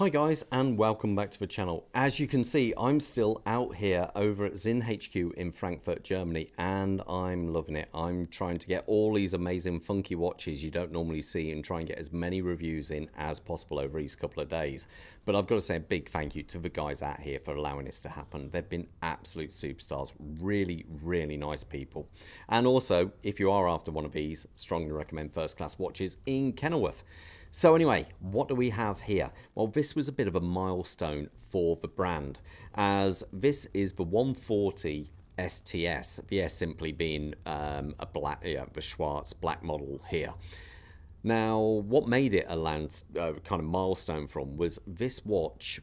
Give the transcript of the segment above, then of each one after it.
Hi guys and welcome back to the channel. As you can see I'm still out here over at Sinn HQ in Frankfurt, Germany and I'm loving it. I'm trying to get all these amazing funky watches you don't normally see and try and get as many reviews in as possible over these couple of days. But I've got to say a big thank you to the guys out here for allowing this to happen. They've been absolute superstars, really really nice people. And also if you are after one of these, strongly recommend first class watches in Kenilworth. So anyway, what do we have here? Well, this was a bit of a milestone for the brand, as this is the 140 STS, the S simply being um, a black, yeah, the Schwarz black model here. Now, what made it a land uh, kind of milestone from was this watch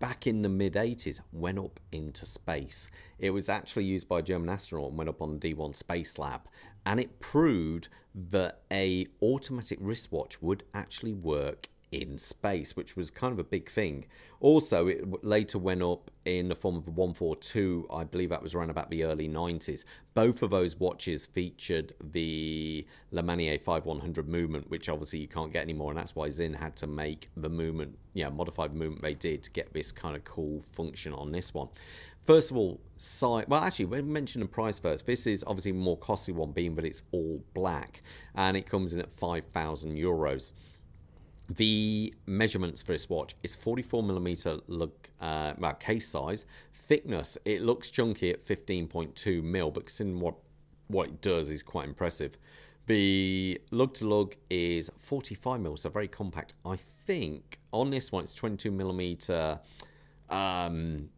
back in the mid 80s went up into space. It was actually used by a German astronaut and went up on the D1 Space Lab and it proved that a automatic wristwatch would actually work in space, which was kind of a big thing. Also, it later went up in the form of a 142, I believe that was around about the early 90s. Both of those watches featured the Lemania 5100 movement, which obviously you can't get anymore, and that's why Sinn had to make the movement, yeah, modified movement they did to get this kind of cool function on this one. First of all, size. Well, actually, we mentioned the price first. This is obviously more costly one, being that it's all black, and it comes in at 5,000 euros. The measurements for this watch is 44 millimeter look uh, well, case size. Thickness, it looks chunky at 15.2 mil, but considering what what it does is quite impressive. The lug to lug is 45 mil, so very compact. I think on this one it's 22 millimeter um,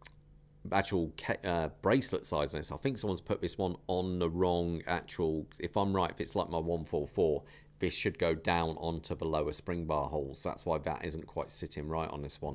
actual uh, bracelet size on this. I think someone's put this one on the wrong actual. If I'm right, if it's like my 144, this should go down onto the lower spring bar holes. That's why that isn't quite sitting right on this one.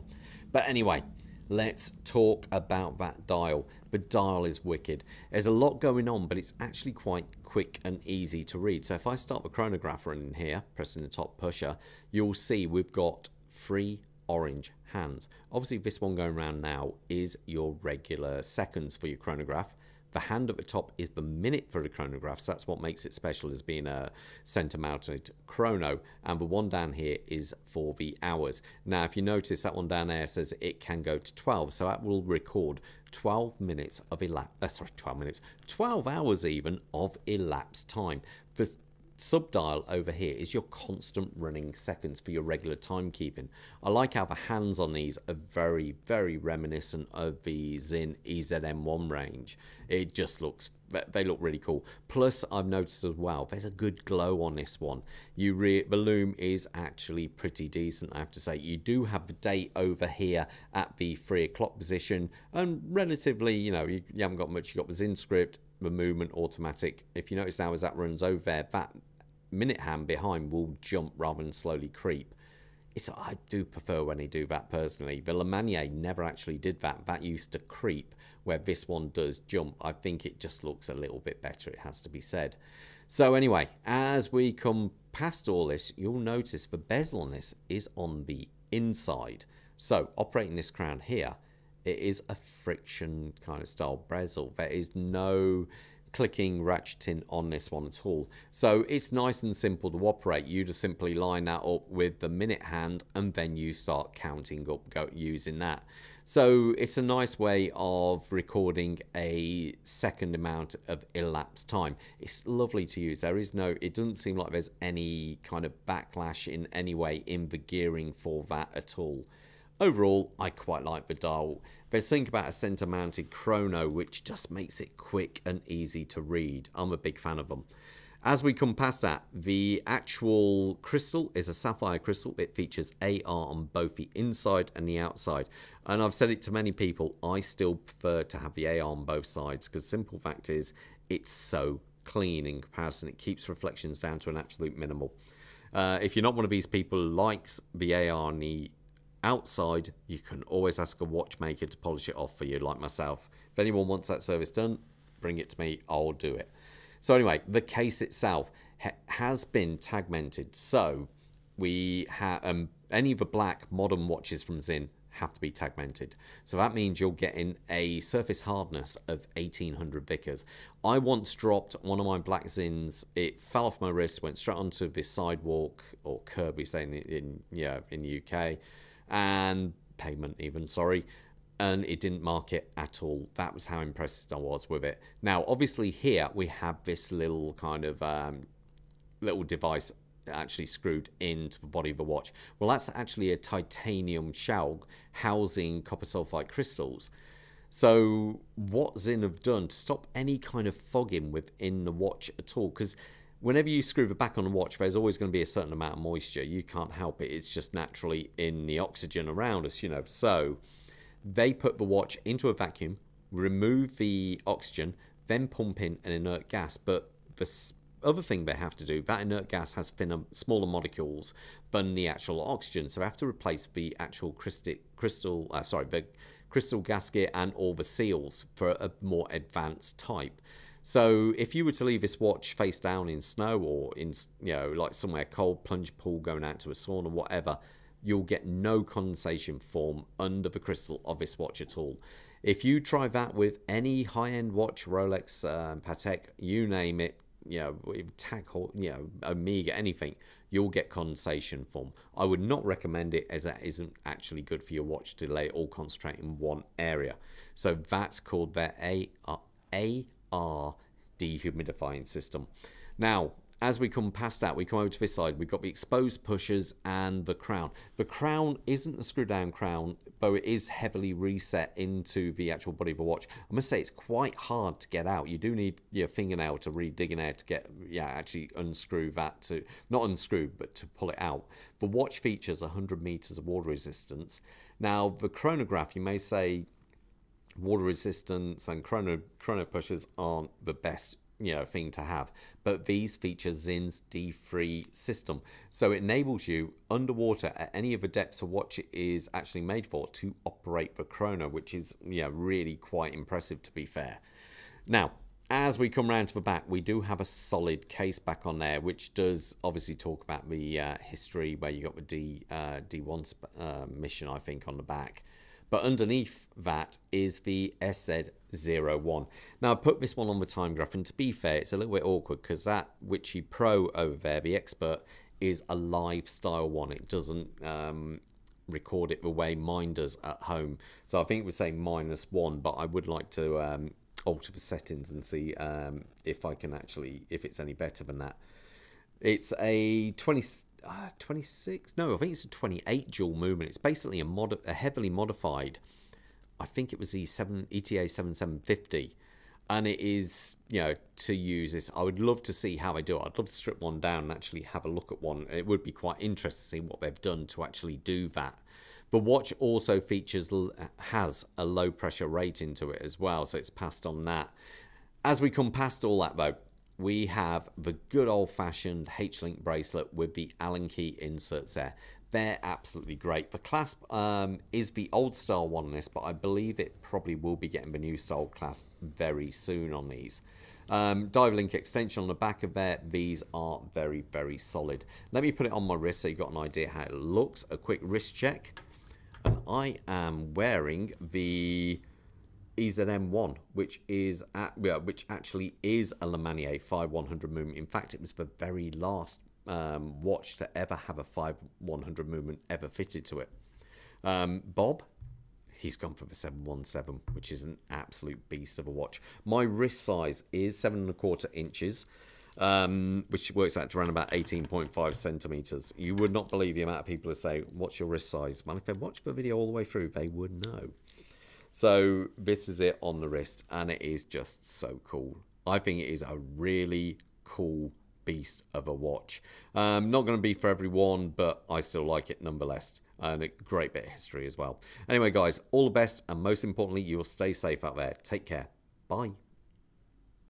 But anyway, let's talk about that dial. The dial is wicked. There's a lot going on, but it's actually quite quick and easy to read. So if I start the chronograph running here, pressing the top pusher, you'll see we've got three orange hands. Obviously this one going around now is your regular seconds for your chronograph. The hand at the top is the minute for the chronograph, so that's what makes it special as being a center mounted chrono. And the one down here is for the hours. Now, if you notice that one down there says it can go to 12, so that will record 12 minutes of elapsed, uh, sorry, 12 minutes, 12 hours even of elapsed time. The subdial over here is your constant running seconds for your regular timekeeping. I like how the hands on these are very, very reminiscent of the Sinn EZM1 range. It just looks, they look really cool. Plus, I've noticed as well, there's a good glow on this one. You re the lume is actually pretty decent, I have to say. You do have the date over here at the 3 o'clock position, and relatively, you know, you, you haven't got much. You've got the Sinn script, the movement automatic. If you notice now as that runs over there, that minute hand behind will jump rather than slowly creep. It's, I do prefer when they do that personally. The Lemania never actually did that. That used to creep, where this one does jump. I think it just looks a little bit better, it has to be said. So anyway, as we come past all this, you'll notice the bezel on this is on the inside. So operating this crown here, it is a friction kind of style bezel. There is no clicking ratcheting on this one at all. So it's nice and simple to operate. You just simply line that up with the minute hand and then you start counting up go, using that. So it's a nice way of recording a second amount of elapsed time. It's lovely to use. There is no, it doesn't seem like there's any kind of backlash in any way in the gearing for that at all. Overall, I quite like the dial. There's something about a center mounted chrono which just makes it quick and easy to read. I'm a big fan of them. As we come past that, the actual crystal is a sapphire crystal. It features AR on both the inside and the outside. And I've said it to many people, I still prefer to have the AR on both sides because simple fact is it's so clean in comparison. It keeps reflections down to an absolute minimal. Uh, if you're not one of these people who likes the AR on the outside, you can always ask a watchmaker to polish it off for you, like myself. If anyone wants that service done, bring it to me, I'll do it. So anyway, the case itself ha has been tegimented. So we have um, any of the black modern watches from Sinn have to be tegimented. So that means you're getting a surface hardness of 1800 Vickers. I once dropped one of my black Sinns. It fell off my wrist, went straight onto this sidewalk or curb, we say in, in yeah in the UK and payment even, sorry. And it didn't mark it at all. That was how impressed I was with it. Now, obviously, here we have this little kind of um, little device actually screwed into the body of the watch. Well, that's actually a titanium shell housing copper sulfide crystals. So what Sinn have done to stop any kind of fogging within the watch at all, because whenever you screw the back on the watch, there's always going to be a certain amount of moisture. You can't help it. It's just naturally in the oxygen around us, you know. So they put the watch into a vacuum, remove the oxygen, then pump in an inert gas. But the other thing they have to do, that inert gas has thinner, smaller molecules than the actual oxygen. So they have to replace the actual crystal, crystal uh, sorry, the crystal gasket and all the seals for a more advanced type. So if you were to leave this watch face down in snow or in, you know, like somewhere cold, plunge pool, going out to a sauna, whatever, you'll get no condensation form under the crystal of this watch at all. If you try that with any high-end watch, Rolex, um, Patek, you name it, you know, Tag, you know, Omega, anything, you'll get condensation form. I would not recommend it as that isn't actually good for your watch to lay all concentrate in one area. So that's called their AR dehumidifying system. Now, as we come past that, we come over to this side. We've got the exposed pushers and the crown. The crown isn't a screw down crown, but it is heavily reset into the actual body of the watch. I must say it's quite hard to get out. You do need your fingernail to really dig in there to get, yeah, actually unscrew that to, not unscrew, but to pull it out. The watch features 100 meters of water resistance. Now, the chronograph, you may say water resistance and chrono, chrono pushers aren't the best you know thing to have but these feature Sinn's d3 system. So it enables you underwater at any of the depths of what it is actually made for to operate the chrono which is know really quite impressive to be fair. Now as we come round to the back we do have a solid case back on there which does obviously talk about the uh, history where you got the d uh, d1 uh, mission i think on the back but underneath that is the SZ01. Now I put this one on the time graph and to be fair it's a little bit awkward because that Witschi Pro over there, the expert, is a lifestyle one. It doesn't um, record it the way mine does at home. So I think it would say minus one, but I would like to um, alter the settings and see um, if I can actually, if it's any better than that. It's a 20, uh, 26 no i think it's a 28 joule movement it's basically a mod a heavily modified i think it was the 7 eta 7750 and it is you know to use this i would love to see how they do it. I'd love to strip one down and actually have a look at one. It would be quite interesting to see what they've done to actually do that. The watch also features has a low pressure rating to it as well so it's passed on that. As we come past all that though we have the good old fashioned H-Link bracelet with the Allen key inserts there. They're absolutely great. The clasp um, is the old style one on this, but I believe it probably will be getting the new style clasp very soon on these. Um, dive link extension on the back of there. These are very, very solid. Let me put it on my wrist so you've got an idea how it looks. A quick wrist check. And I am wearing the EZM1, which is at, which actually is a Lemania 5100 movement. In fact, it was the very last um, watch to ever have a 5100 movement ever fitted to it. Um, Bob, he's gone for the 717, which is an absolute beast of a watch. My wrist size is seven and a quarter inches. Um, which works out to around about 18.5 centimeters. You would not believe the amount of people who say, What's your wrist size? Well, if they watch the video all the way through, they would know. So this is it on the wrist and it is just so cool. I think it is a really cool beast of a watch. Um, not going to be for everyone, but I still like it nonetheless. And a great bit of history as well. Anyway, guys, all the best. And most importantly, you'll stay safe out there. Take care. Bye.